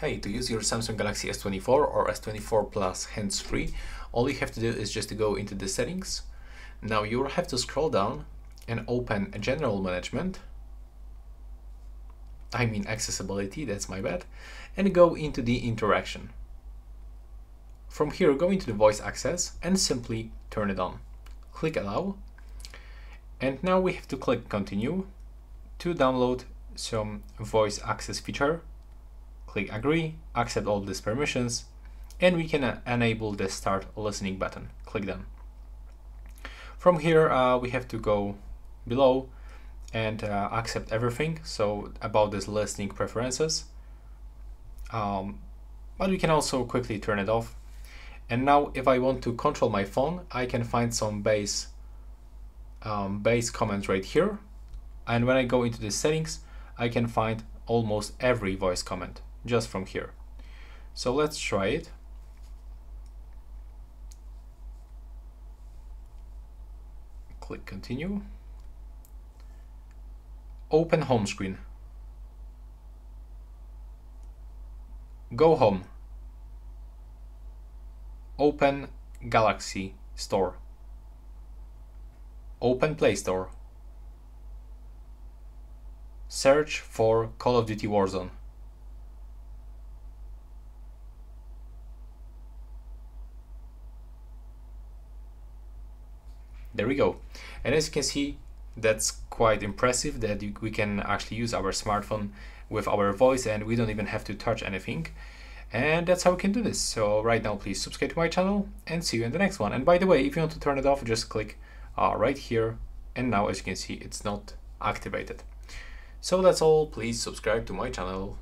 Hey, to use your Samsung Galaxy S24 or S24 Plus hands-free, all you have to do is just to go into the settings. Now you'll have to scroll down and open General Management. I mean accessibility, that's my bad. And go into the interaction. From here, go into the voice access and simply turn it on. Click allow. And now we have to click continue to download some voice access feature click agree, accept all these permissions, and we can uh, enable the start listening button. Click done. From here, uh, we have to go below and uh, accept everything. So about this listening preferences. Um, but we can also quickly turn it off. And now if I want to control my phone, I can find some base, um, base commands right here. And when I go into the settings, I can find almost every voice command just from here. So let's try it. Click continue. Open home screen. Go home. Open Galaxy Store. Open Play Store. Search for Call of Duty Warzone. There we go. And as you can see that's quite impressive that we can actually use our smartphone with our voice and we don't even have to touch anything. And that's how we can do this. So right now please subscribe to my channel and see you in the next one. And by the way if you want to turn it off just click uh, right here. And now as you can see it's not activated. So that's all. Please subscribe to my channel